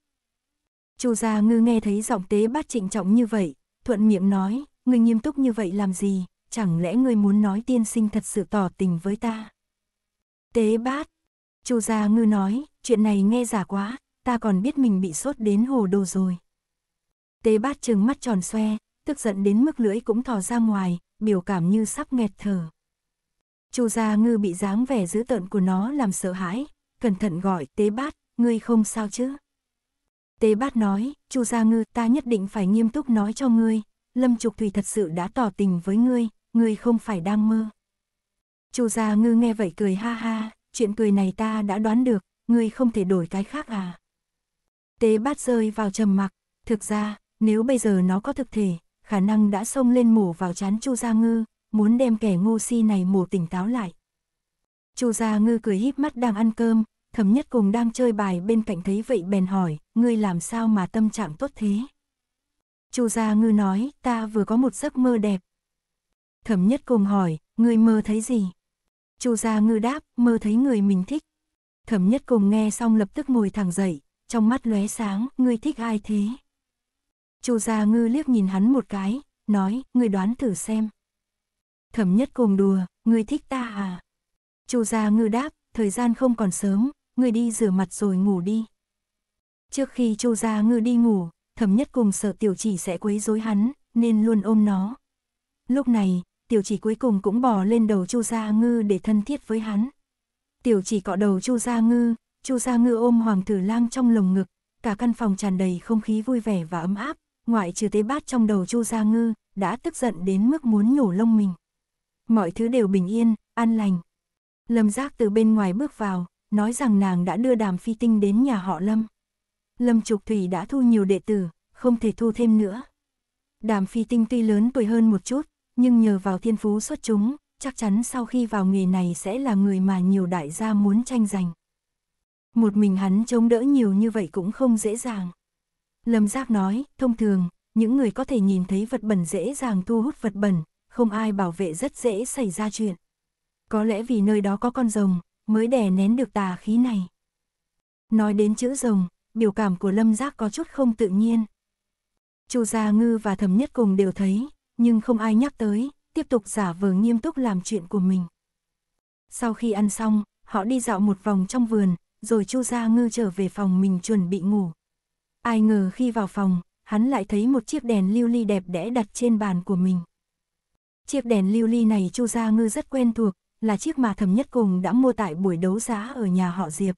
Chu Gia Ngư nghe thấy giọng Tế Bát trịnh trọng như vậy, thuận miệng nói, ngươi nghiêm túc như vậy làm gì, chẳng lẽ ngươi muốn nói tiên sinh thật sự tỏ tình với ta? Tế bát, Chu Gia Ngư nói, chuyện này nghe giả quá, ta còn biết mình bị sốt đến hồ đồ rồi. Tế bát trừng mắt tròn xoe, tức giận đến mức lưỡi cũng thò ra ngoài, biểu cảm như sắp nghẹt thở. Chu Gia Ngư bị dáng vẻ dữ tợn của nó làm sợ hãi, cẩn thận gọi, tế bát, ngươi không sao chứ? Tế bát nói, Chu Gia Ngư ta nhất định phải nghiêm túc nói cho ngươi, Lâm Trục Thủy thật sự đã tỏ tình với ngươi, ngươi không phải đang mơ. Chu Gia Ngư nghe vậy cười ha ha, chuyện cười này ta đã đoán được, ngươi không thể đổi cái khác à. Tế bát rơi vào trầm mặc, thực ra, nếu bây giờ nó có thực thể, khả năng đã xông lên mổ vào chán Chu Gia Ngư, muốn đem kẻ ngu si này mổ tỉnh táo lại. Chu Gia Ngư cười híp mắt đang ăn cơm, thẩm nhất cùng đang chơi bài bên cạnh thấy vậy bèn hỏi, ngươi làm sao mà tâm trạng tốt thế? Chu Gia Ngư nói, ta vừa có một giấc mơ đẹp. Thẩm nhất cùng hỏi, người mơ thấy gì? Chu Gia Ngư đáp, mơ thấy người mình thích. Thẩm nhất cùng nghe xong lập tức ngồi thẳng dậy, trong mắt lóe sáng, ngươi thích ai thế? Chu Gia Ngư liếc nhìn hắn một cái, nói, ngươi đoán thử xem. Thẩm nhất cùng đùa, ngươi thích ta à? Chu Gia Ngư đáp, thời gian không còn sớm, ngươi đi rửa mặt rồi ngủ đi. Trước khi Chu Gia Ngư đi ngủ, Thẩm nhất cùng sợ tiểu chỉ sẽ quấy rối hắn, nên luôn ôm nó. Lúc này, tiểu chỉ cuối cùng cũng bò lên đầu Chu Gia Ngư để thân thiết với hắn. Tiểu chỉ cọ đầu Chu Gia Ngư, Chu Gia Ngư ôm Hoàng tử lang trong lồng ngực, cả căn phòng tràn đầy không khí vui vẻ và ấm áp, ngoại trừ tế bát trong đầu Chu Gia Ngư, đã tức giận đến mức muốn nhổ lông mình. Mọi thứ đều bình yên, an lành. Lâm Giác từ bên ngoài bước vào, nói rằng nàng đã đưa đàm phi tinh đến nhà họ Lâm. Lâm Trục Thủy đã thu nhiều đệ tử, không thể thu thêm nữa. Đàm phi tinh tuy lớn tuổi hơn một chút, nhưng nhờ vào thiên phú xuất chúng, chắc chắn sau khi vào nghề này sẽ là người mà nhiều đại gia muốn tranh giành. Một mình hắn chống đỡ nhiều như vậy cũng không dễ dàng. Lâm Giác nói, thông thường, những người có thể nhìn thấy vật bẩn dễ dàng thu hút vật bẩn, không ai bảo vệ rất dễ xảy ra chuyện. Có lẽ vì nơi đó có con rồng, mới đè nén được tà khí này. Nói đến chữ rồng, biểu cảm của Lâm Giác có chút không tự nhiên. Chu Gia Ngư và Thẩm Nhất cùng đều thấy, nhưng không ai nhắc tới, tiếp tục giả vờ nghiêm túc làm chuyện của mình. Sau khi ăn xong, họ đi dạo một vòng trong vườn, rồi Chu Gia Ngư trở về phòng mình chuẩn bị ngủ. Ai ngờ khi vào phòng, hắn lại thấy một chiếc đèn lưu ly đẹp đẽ đặt trên bàn của mình. Chiếc đèn lưu ly này Chu Gia Ngư rất quen thuộc, là chiếc mà Thẩm Nhất Cùng đã mua tại buổi đấu giá ở nhà họ Diệp.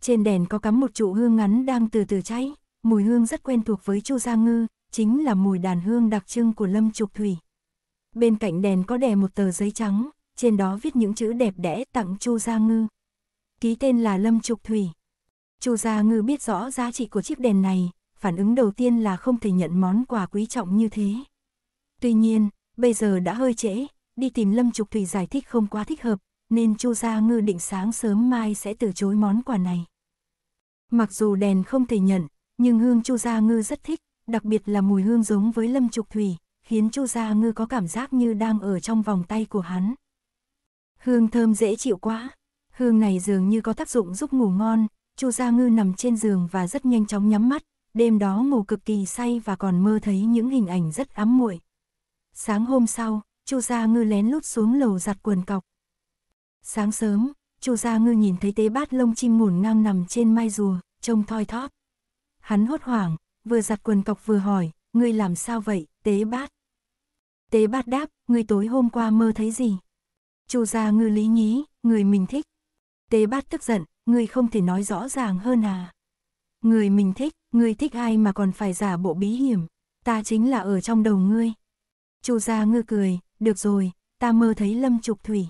Trên đèn có cắm một trụ hương ngắn đang từ từ cháy, mùi hương rất quen thuộc với Chu Gia Ngư, chính là mùi đàn hương đặc trưng của Lâm Trục Thủy. Bên cạnh đèn có đè một tờ giấy trắng, trên đó viết những chữ đẹp đẽ tặng Chu Gia Ngư. Ký tên là Lâm Trục Thủy. Chu Gia Ngư biết rõ giá trị của chiếc đèn này, phản ứng đầu tiên là không thể nhận món quà quý trọng như thế. Tuy nhiên, bây giờ đã hơi trễ, đi tìm Lâm Trục Thủy giải thích không quá thích hợp, nên Chu Gia Ngư định sáng sớm mai sẽ từ chối món quà này. Mặc dù đèn không thể nhận, nhưng hương Chu Gia Ngư rất thích, đặc biệt là mùi hương giống với Lâm Trục Thủy, khiến Chu Gia Ngư có cảm giác như đang ở trong vòng tay của hắn. Hương thơm dễ chịu quá, hương này dường như có tác dụng giúp ngủ ngon, Chu Gia Ngư nằm trên giường và rất nhanh chóng nhắm mắt, đêm đó ngủ cực kỳ say và còn mơ thấy những hình ảnh rất ám muội. Sáng hôm sau, Chu Gia Ngư lén lút xuống lầu giặt quần cọc. Sáng sớm, Chu Gia Ngư nhìn thấy tế bát lông chim ngổn ngang nằm trên mai rùa, trông thoi thóp. Hắn hốt hoảng, vừa giặt quần cọc vừa hỏi, ngươi làm sao vậy, tế bát? Tế bát đáp, ngươi tối hôm qua mơ thấy gì? Chu Gia Ngư lý nhí, người mình thích. Tế bát tức giận, ngươi không thể nói rõ ràng hơn à? Người mình thích, ngươi thích ai mà còn phải giả bộ bí hiểm, ta chính là ở trong đầu ngươi. Chu Gia Ngư cười, được rồi, ta mơ thấy Lâm Trục Thủy.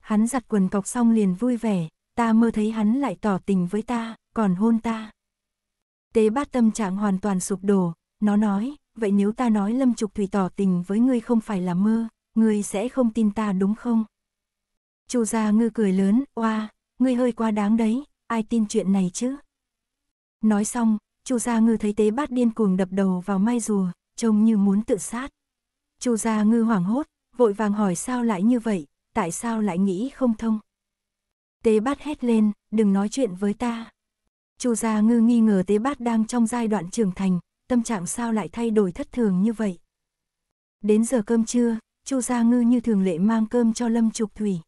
Hắn giặt quần cọc xong liền vui vẻ, ta mơ thấy hắn lại tỏ tình với ta, còn hôn ta. Tế bát tâm trạng hoàn toàn sụp đổ, nó nói, vậy nếu ta nói Lâm Trục Thủy tỏ tình với ngươi không phải là mơ, ngươi sẽ không tin ta đúng không? Chu Gia Ngư cười lớn, oa, ngươi hơi quá đáng đấy, ai tin chuyện này chứ? Nói xong, Chu Gia Ngư thấy tế bát điên cuồng đập đầu vào mai rùa, trông như muốn tự sát. Chu Gia Ngư hoảng hốt, vội vàng hỏi sao lại như vậy, tại sao lại nghĩ không thông. Tế bát hét lên, đừng nói chuyện với ta. Chu Gia Ngư nghi ngờ Tế bát đang trong giai đoạn trưởng thành, tâm trạng sao lại thay đổi thất thường như vậy. Đến giờ cơm trưa, Chu Gia Ngư như thường lệ mang cơm cho Lâm Trục Thủy.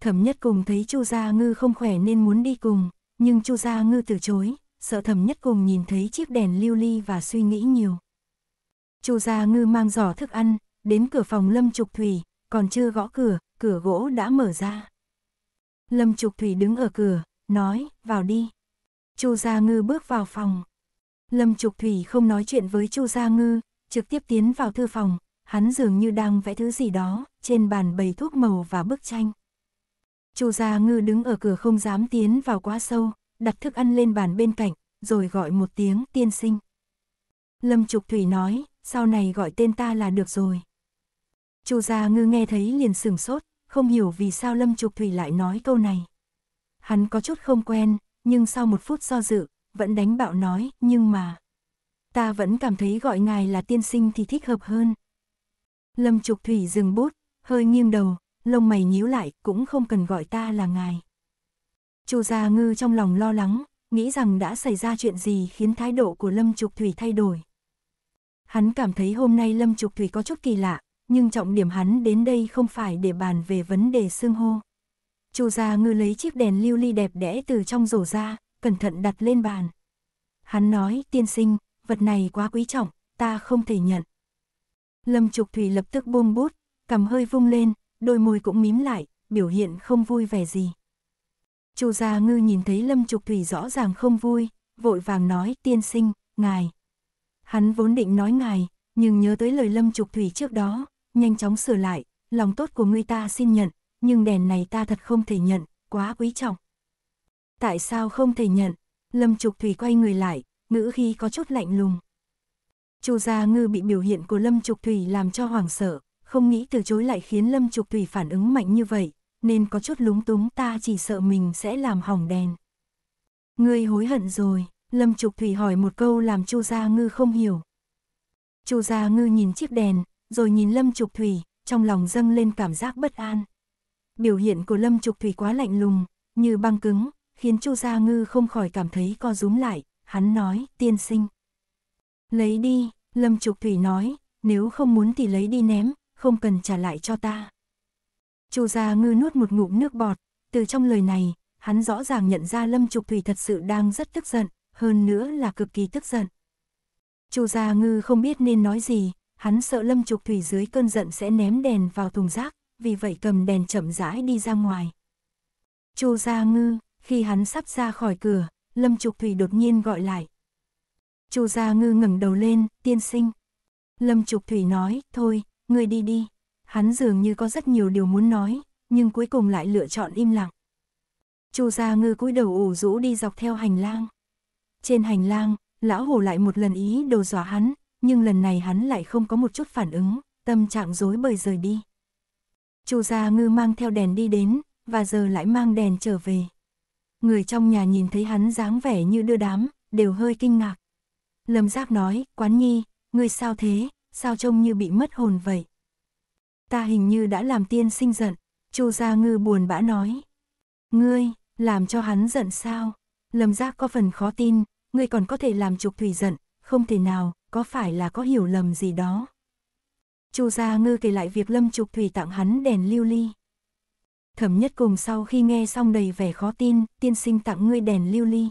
Thẩm Nhất Cùng thấy Chu Gia Ngư không khỏe nên muốn đi cùng, nhưng Chu Gia Ngư từ chối, sợ Thẩm Nhất Cùng nhìn thấy chiếc đèn lưu ly và suy nghĩ nhiều. Chu Gia Ngư mang giỏ thức ăn, đến cửa phòng Lâm Trục Thủy, còn chưa gõ cửa, cửa gỗ đã mở ra. Lâm Trục Thủy đứng ở cửa, nói, vào đi. Chu Gia Ngư bước vào phòng. Lâm Trục Thủy không nói chuyện với Chu Gia Ngư, trực tiếp tiến vào thư phòng, hắn dường như đang vẽ thứ gì đó, trên bàn bày thuốc màu và bức tranh. Chu Gia Ngư đứng ở cửa không dám tiến vào quá sâu, đặt thức ăn lên bàn bên cạnh, rồi gọi một tiếng tiên sinh. Lâm Trục Thủy nói, sau này gọi tên ta là được rồi. Chu Gia Ngư nghe thấy liền sửng sốt, không hiểu vì sao Lâm Trục Thủy lại nói câu này. Hắn có chút không quen, nhưng sau một phút do dự, vẫn đánh bạo nói, nhưng mà... Ta vẫn cảm thấy gọi ngài là tiên sinh thì thích hợp hơn. Lâm Trục Thủy dừng bút, hơi nghiêng đầu, lông mày nhíu lại, cũng không cần gọi ta là ngài. Chu Gia Ngư trong lòng lo lắng, nghĩ rằng đã xảy ra chuyện gì khiến thái độ của Lâm Trục Thủy thay đổi. Hắn cảm thấy hôm nay Lâm Trục Thủy có chút kỳ lạ, nhưng trọng điểm hắn đến đây không phải để bàn về vấn đề xương hô. Chu Gia Ngư lấy chiếc đèn lưu ly đẹp đẽ từ trong rổ ra, cẩn thận đặt lên bàn. Hắn nói, tiên sinh, vật này quá quý trọng, ta không thể nhận. Lâm Trục Thủy lập tức buông bút, cầm hơi vung lên, đôi môi cũng mím lại, biểu hiện không vui vẻ gì. Chu Gia Ngư nhìn thấy Lâm Trục Thủy rõ ràng không vui, vội vàng nói, tiên sinh, ngài. Hắn vốn định nói ngài, nhưng nhớ tới lời Lâm Trục Thủy trước đó, nhanh chóng sửa lại, lòng tốt của ngươi ta xin nhận, nhưng đèn này ta thật không thể nhận, quá quý trọng. Tại sao không thể nhận? Lâm Trục Thủy quay người lại, ngữ khí có chút lạnh lùng. Chu Gia Ngư bị biểu hiện của Lâm Trục Thủy làm cho hoảng sợ, không nghĩ từ chối lại khiến Lâm Trục Thủy phản ứng mạnh như vậy, nên có chút lúng túng ta chỉ sợ mình sẽ làm hỏng đèn. Ngươi hối hận rồi, Lâm Trục Thủy hỏi một câu làm Chu Gia Ngư không hiểu. Chu Gia Ngư nhìn chiếc đèn, rồi nhìn Lâm Trục Thủy, trong lòng dâng lên cảm giác bất an. Biểu hiện của Lâm Trục Thủy quá lạnh lùng, như băng cứng, khiến Chu Gia Ngư không khỏi cảm thấy co rúm lại, hắn nói, tiên sinh. Lấy đi, Lâm Trục Thủy nói, nếu không muốn thì lấy đi ném, không cần trả lại cho ta. Chu Gia Ngư nuốt một ngụm nước bọt, từ trong lời này, hắn rõ ràng nhận ra Lâm Trục Thủy thật sự đang rất tức giận, hơn nữa là cực kỳ tức giận. Chu Gia Ngư không biết nên nói gì, hắn sợ Lâm Trục Thủy dưới cơn giận sẽ ném đèn vào thùng rác, vì vậy cầm đèn chậm rãi đi ra ngoài. Chu Gia Ngư, khi hắn sắp ra khỏi cửa, Lâm Trục Thủy đột nhiên gọi lại. Chu Gia Ngư ngẩng đầu lên, tiên sinh. Lâm Trục Thủy nói, thôi, ngươi đi đi. Hắn dường như có rất nhiều điều muốn nói, nhưng cuối cùng lại lựa chọn im lặng. Chu Gia Ngư cúi đầu ủ rũ đi dọc theo hành lang. Trên hành lang, lão hổ lại một lần ý đồ dọa hắn, nhưng lần này hắn lại không có một chút phản ứng, tâm trạng rối bời rời đi. Chu Gia Ngư mang theo đèn đi đến, và giờ lại mang đèn trở về. Người trong nhà nhìn thấy hắn dáng vẻ như đưa đám, đều hơi kinh ngạc. Lâm Giác nói, Quán Nhi, ngươi sao thế, sao trông như bị mất hồn vậy? Ta hình như đã làm tiên sinh giận, Chu Gia Ngư buồn bã nói. Ngươi, làm cho hắn giận sao? Lâm Giác có phần khó tin, ngươi còn có thể làm trục thủy giận, không thể nào, có phải là có hiểu lầm gì đó. Chu Gia Ngư kể lại việc Lâm Trục Thủy tặng hắn đèn lưu ly. Thẩm nhất cùng sau khi nghe xong đầy vẻ khó tin, tiên sinh tặng ngươi đèn lưu ly.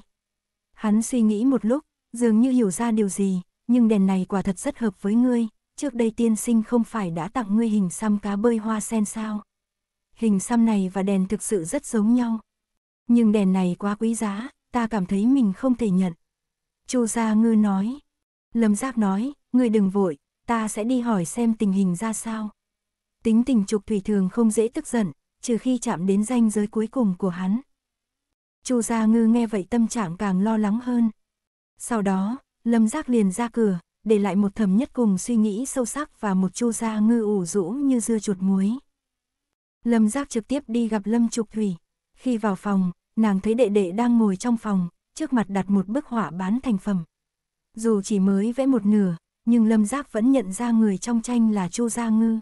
Hắn suy nghĩ một lúc, dường như hiểu ra điều gì, nhưng đèn này quả thật rất hợp với ngươi, trước đây tiên sinh không phải đã tặng ngươi hình xăm cá bơi hoa sen sao. Hình xăm này và đèn thực sự rất giống nhau. Nhưng đèn này quá quý giá, ta cảm thấy mình không thể nhận. Chu Gia Ngư nói. Lâm Giác nói, ngươi đừng vội, ta sẽ đi hỏi xem tình hình ra sao. Tính tình trục thủy thường không dễ tức giận, trừ khi chạm đến ranh giới cuối cùng của hắn. Chu Gia Ngư nghe vậy tâm trạng càng lo lắng hơn. Sau đó, Lâm Giác liền ra cửa, để lại một thầm nhất cùng suy nghĩ sâu sắc và một Chu Gia Ngư ủ rũ như dưa chuột muối. Lâm Giác trực tiếp đi gặp Lâm Trục Thủy. Khi vào phòng, nàng thấy đệ đệ đang ngồi trong phòng, trước mặt đặt một bức họa bán thành phẩm. Dù chỉ mới vẽ một nửa, nhưng Lâm Giác vẫn nhận ra người trong tranh là Chu Gia Ngư.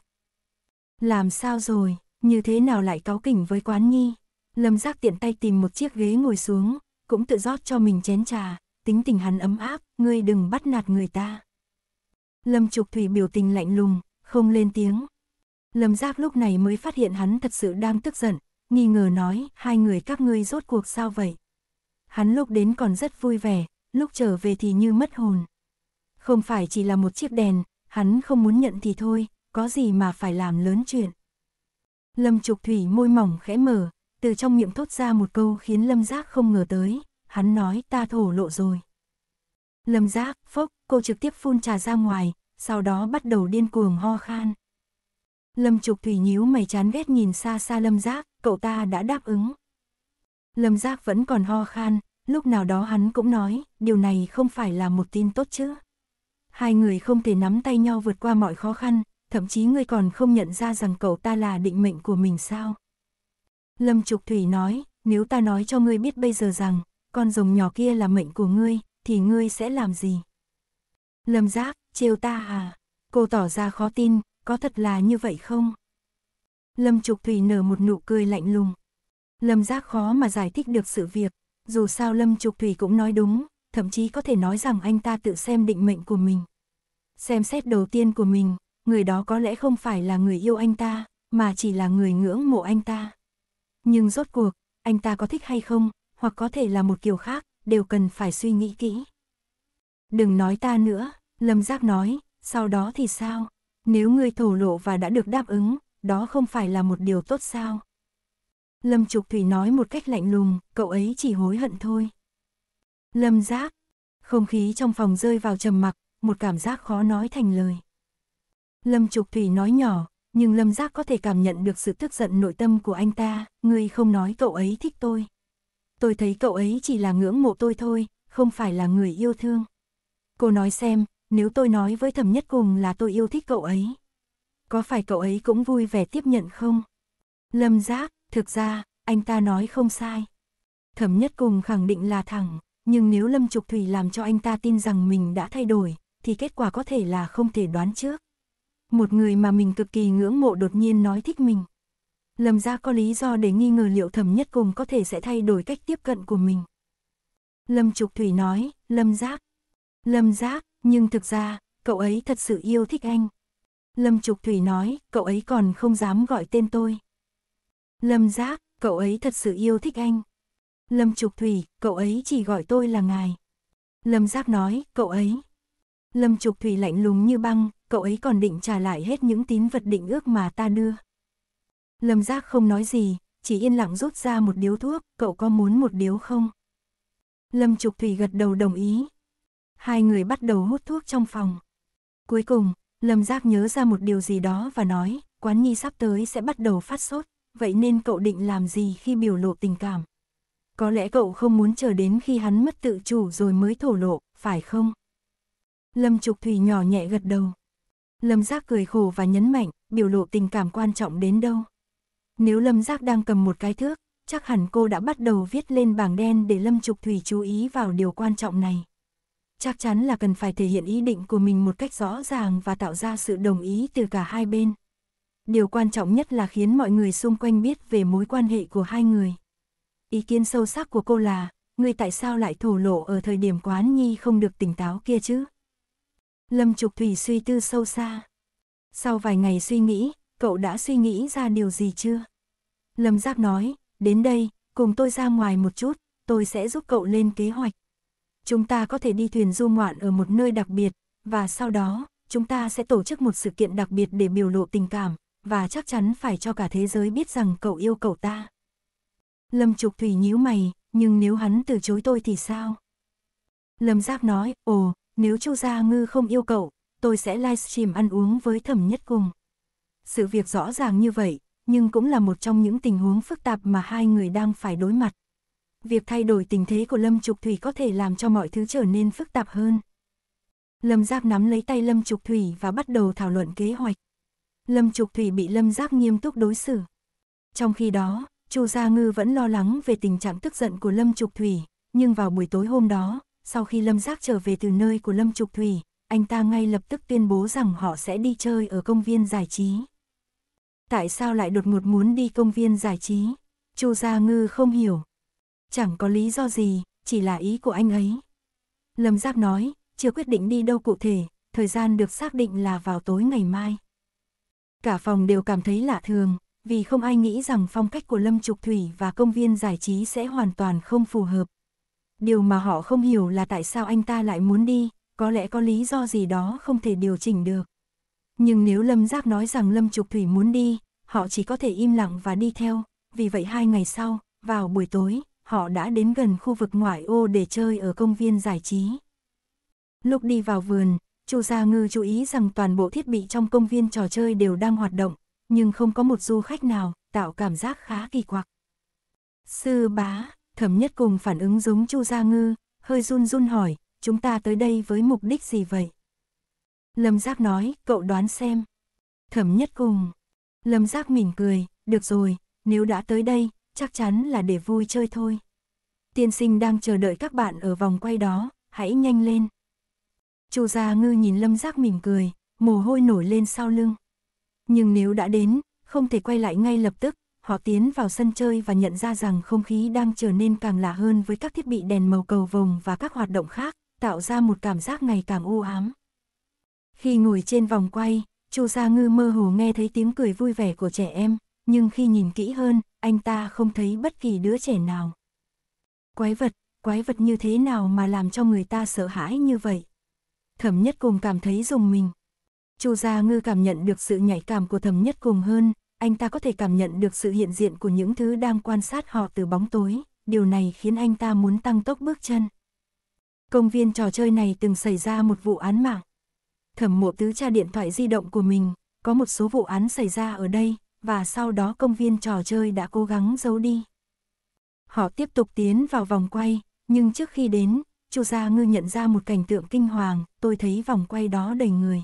Làm sao rồi, như thế nào lại cáu kỉnh với quán nhi? Lâm Giác tiện tay tìm một chiếc ghế ngồi xuống, cũng tự rót cho mình chén trà, tính tình hắn ấm áp, ngươi đừng bắt nạt người ta. Lâm Trục Thủy biểu tình lạnh lùng, không lên tiếng. Lâm Giác lúc này mới phát hiện hắn thật sự đang tức giận, nghi ngờ nói, hai người các ngươi rốt cuộc sao vậy? Hắn lúc đến còn rất vui vẻ, lúc trở về thì như mất hồn. Không phải chỉ là một chiếc đèn, hắn không muốn nhận thì thôi, có gì mà phải làm lớn chuyện. Lâm Trục Thủy môi mỏng khẽ mở, từ trong miệng thốt ra một câu khiến Lâm Giác không ngờ tới, hắn nói ta thổ lộ rồi. Lâm Giác, phốc, cô trực tiếp phun trà ra ngoài, sau đó bắt đầu điên cuồng ho khan. Lâm Trục Thủy nhíu mày chán ghét nhìn xa xa Lâm Giác, cậu ta đã đáp ứng. Lâm Giác vẫn còn ho khan, lúc nào đó hắn cũng nói, điều này không phải là một tin tốt chứ. Hai người không thể nắm tay nhau vượt qua mọi khó khăn, thậm chí ngươi còn không nhận ra rằng cậu ta là định mệnh của mình sao. Lâm Trục Thủy nói, nếu ta nói cho ngươi biết bây giờ rằng, con rồng nhỏ kia là mệnh của ngươi, thì ngươi sẽ làm gì? Lâm Giác, trêu ta à? Cô tỏ ra khó tin, có thật là như vậy không? Lâm Trục Thủy nở một nụ cười lạnh lùng. Lâm Giác khó mà giải thích được sự việc, dù sao Lâm Trục Thủy cũng nói đúng, thậm chí có thể nói rằng anh ta tự xem định mệnh của mình. Xem xét đầu tiên của mình, người đó có lẽ không phải là người yêu anh ta, mà chỉ là người ngưỡng mộ anh ta. Nhưng rốt cuộc, anh ta có thích hay không, hoặc có thể là một kiểu khác, đều cần phải suy nghĩ kỹ. Đừng nói ta nữa, Lâm Giác nói, sau đó thì sao? Nếu ngươi thổ lộ và đã được đáp ứng, đó không phải là một điều tốt sao? Lâm Trục Thủy nói một cách lạnh lùng, cậu ấy chỉ hối hận thôi. Lâm Giác, không khí trong phòng rơi vào trầm mặc, một cảm giác khó nói thành lời. Lâm Trục Thủy nói nhỏ, nhưng Lâm Giác có thể cảm nhận được sự tức giận nội tâm của anh ta, ngươi không nói cậu ấy thích tôi. Tôi thấy cậu ấy chỉ là ngưỡng mộ tôi thôi, không phải là người yêu thương. Cô nói xem, nếu tôi nói với thẩm nhất cùng là tôi yêu thích cậu ấy. Có phải cậu ấy cũng vui vẻ tiếp nhận không? Lâm Giác, thực ra, anh ta nói không sai. Thẩm nhất cùng khẳng định là thẳng, nhưng nếu Lâm Trục Thủy làm cho anh ta tin rằng mình đã thay đổi, thì kết quả có thể là không thể đoán trước. Một người mà mình cực kỳ ngưỡng mộ đột nhiên nói thích mình. Lâm Gia có lý do để nghi ngờ liệu thẩm nhất cùng có thể sẽ thay đổi cách tiếp cận của mình. Lâm Trục Thủy nói, Lâm Giác. Lâm Giác, nhưng thực ra, cậu ấy thật sự yêu thích anh. Lâm Trục Thủy nói, cậu ấy còn không dám gọi tên tôi. Lâm Giác, cậu ấy thật sự yêu thích anh. Lâm Trục Thủy, cậu ấy chỉ gọi tôi là ngài. Lâm Giác nói, cậu ấy. Lâm Trục Thủy lạnh lùng như băng, cậu ấy còn định trả lại hết những tín vật định ước mà ta đưa. Lâm Giác không nói gì, chỉ yên lặng rút ra một điếu thuốc, cậu có muốn một điếu không? Lâm Trục Thủy gật đầu đồng ý. Hai người bắt đầu hút thuốc trong phòng. Cuối cùng, Lâm Giác nhớ ra một điều gì đó và nói, quán nhi sắp tới sẽ bắt đầu phát sốt, vậy nên cậu định làm gì khi biểu lộ tình cảm? Có lẽ cậu không muốn chờ đến khi hắn mất tự chủ rồi mới thổ lộ, phải không? Lâm Trục Thủy nhỏ nhẹ gật đầu. Lâm Giác cười khổ và nhấn mạnh, biểu lộ tình cảm quan trọng đến đâu. Nếu Lâm Giác đang cầm một cái thước, chắc hẳn cô đã bắt đầu viết lên bảng đen để Lâm Trục Thủy chú ý vào điều quan trọng này. Chắc chắn là cần phải thể hiện ý định của mình một cách rõ ràng và tạo ra sự đồng ý từ cả hai bên. Điều quan trọng nhất là khiến mọi người xung quanh biết về mối quan hệ của hai người. Ý kiến sâu sắc của cô là, người tại sao lại thổ lộ ở thời điểm quán nhi không được tỉnh táo kia chứ? Lâm Trục Thủy suy tư sâu xa. Sau vài ngày suy nghĩ, cậu đã suy nghĩ ra điều gì chưa? Lâm Giác nói, đến đây, cùng tôi ra ngoài một chút, tôi sẽ giúp cậu lên kế hoạch. Chúng ta có thể đi thuyền du ngoạn ở một nơi đặc biệt, và sau đó, chúng ta sẽ tổ chức một sự kiện đặc biệt để biểu lộ tình cảm, và chắc chắn phải cho cả thế giới biết rằng cậu yêu cậu ta. Lâm Trục Thủy nhíu mày, nhưng nếu hắn từ chối tôi thì sao? Lâm Giác nói, ồ, nếu Chu Gia Ngư không yêu cậu, tôi sẽ livestream ăn uống với thẩm nhất cùng. Sự việc rõ ràng như vậy, nhưng cũng là một trong những tình huống phức tạp mà hai người đang phải đối mặt. Việc thay đổi tình thế của Lâm Trục Thủy có thể làm cho mọi thứ trở nên phức tạp hơn. Lâm Giác nắm lấy tay Lâm Trục Thủy và bắt đầu thảo luận kế hoạch. Lâm Trục Thủy bị Lâm Giác nghiêm túc đối xử. Trong khi đó, Chu Gia Ngư vẫn lo lắng về tình trạng tức giận của Lâm Trục Thủy, nhưng vào buổi tối hôm đó, sau khi Lâm Giác trở về từ nơi của Lâm Trục Thủy, anh ta ngay lập tức tuyên bố rằng họ sẽ đi chơi ở công viên giải trí. Tại sao lại đột ngột muốn đi công viên giải trí? Chu Gia Ngư không hiểu. Chẳng có lý do gì, chỉ là ý của anh ấy. Lâm Giác nói, chưa quyết định đi đâu cụ thể, thời gian được xác định là vào tối ngày mai. Cả phòng đều cảm thấy lạ thường, vì không ai nghĩ rằng phong cách của Lâm Trục Thủy và công viên giải trí sẽ hoàn toàn không phù hợp. Điều mà họ không hiểu là tại sao anh ta lại muốn đi, có lẽ có lý do gì đó không thể điều chỉnh được. Nhưng nếu Lâm Giác nói rằng Lâm Trục Thủy muốn đi, họ chỉ có thể im lặng và đi theo, vì vậy hai ngày sau, vào buổi tối, họ đã đến gần khu vực ngoại ô để chơi ở công viên giải trí. Lúc đi vào vườn, Chu Gia Ngư chú ý rằng toàn bộ thiết bị trong công viên trò chơi đều đang hoạt động, nhưng không có một du khách nào, tạo cảm giác khá kỳ quặc. Sư bá, thẩm nhất cùng phản ứng giống Chu Gia Ngư, hơi run run hỏi, chúng ta tới đây với mục đích gì vậy? Lâm Giác nói, cậu đoán xem. Thẩm nhất cùng. Lâm Giác mỉm cười, được rồi, nếu đã tới đây, chắc chắn là để vui chơi thôi. Tiên sinh đang chờ đợi các bạn ở vòng quay đó, hãy nhanh lên. Chu Gia Ngư nhìn Lâm Giác mỉm cười, mồ hôi nổi lên sau lưng. Nhưng nếu đã đến, không thể quay lại ngay lập tức, họ tiến vào sân chơi và nhận ra rằng không khí đang trở nên càng lạ hơn với các thiết bị đèn màu cầu vồng và các hoạt động khác, tạo ra một cảm giác ngày càng u ám. Khi ngồi trên vòng quay, Chu Gia Ngư mơ hồ nghe thấy tiếng cười vui vẻ của trẻ em, nhưng khi nhìn kỹ hơn, anh ta không thấy bất kỳ đứa trẻ nào. Quái vật, quái vật như thế nào mà làm cho người ta sợ hãi như vậy? Thẩm Nhất Cùng cảm thấy dùng mình. Chu Gia Ngư cảm nhận được sự nhạy cảm của Thẩm Nhất Cùng hơn, anh ta có thể cảm nhận được sự hiện diện của những thứ đang quan sát họ từ bóng tối, điều này khiến anh ta muốn tăng tốc bước chân. Công viên trò chơi này từng xảy ra một vụ án mạng. Thẩm mộ tứ tra điện thoại di động của mình, có một số vụ án xảy ra ở đây, và sau đó công viên trò chơi đã cố gắng giấu đi. Họ tiếp tục tiến vào vòng quay, nhưng trước khi đến, Chu Gia Ngư nhận ra một cảnh tượng kinh hoàng, tôi thấy vòng quay đó đầy người.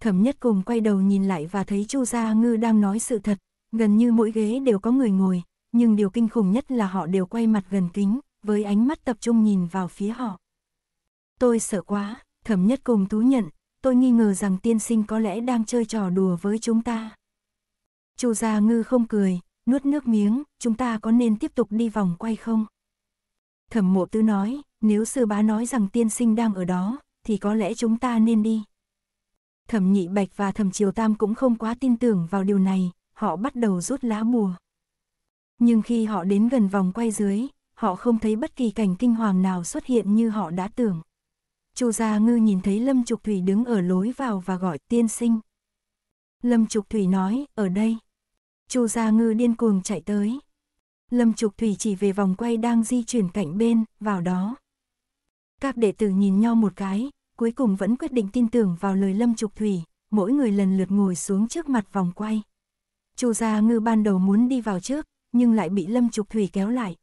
Thẩm nhất cùng quay đầu nhìn lại và thấy Chu Gia Ngư đang nói sự thật, gần như mỗi ghế đều có người ngồi, nhưng điều kinh khủng nhất là họ đều quay mặt gần kính, với ánh mắt tập trung nhìn vào phía họ. Tôi sợ quá, thẩm nhất cùng thú nhận, tôi nghi ngờ rằng tiên sinh có lẽ đang chơi trò đùa với chúng ta. Chu Gia Ngư không cười, nuốt nước miếng, chúng ta có nên tiếp tục đi vòng quay không? Thẩm mộ tư nói, nếu sư bá nói rằng tiên sinh đang ở đó, thì có lẽ chúng ta nên đi. Thẩm nhị bạch và thẩm triều tam cũng không quá tin tưởng vào điều này, họ bắt đầu rút lá bùa. Nhưng khi họ đến gần vòng quay dưới, họ không thấy bất kỳ cảnh kinh hoàng nào xuất hiện như họ đã tưởng. Chu Gia Ngư nhìn thấy Lâm Trục Thủy đứng ở lối vào và gọi tiên sinh. Lâm Trục Thủy nói, ở đây. Chu Gia Ngư điên cuồng chạy tới. Lâm Trục Thủy chỉ về vòng quay đang di chuyển cạnh bên, vào đó. Các đệ tử nhìn nhau một cái, cuối cùng vẫn quyết định tin tưởng vào lời Lâm Trục Thủy, mỗi người lần lượt ngồi xuống trước mặt vòng quay. Chu Gia Ngư ban đầu muốn đi vào trước, nhưng lại bị Lâm Trục Thủy kéo lại.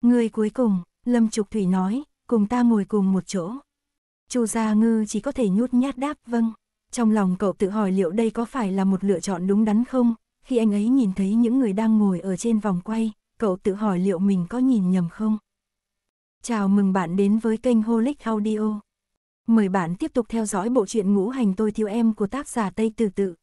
Người cuối cùng, Lâm Trục Thủy nói, cùng ta ngồi cùng một chỗ. Chu Gia Ngư chỉ có thể nhút nhát đáp vâng. Trong lòng cậu tự hỏi liệu đây có phải là một lựa chọn đúng đắn không? Khi anh ấy nhìn thấy những người đang ngồi ở trên vòng quay, cậu tự hỏi liệu mình có nhìn nhầm không? Chào mừng bạn đến với kênh Holic Audio. Mời bạn tiếp tục theo dõi bộ truyện ngũ hành tôi thiếu em của tác giả Tây Từ Tự.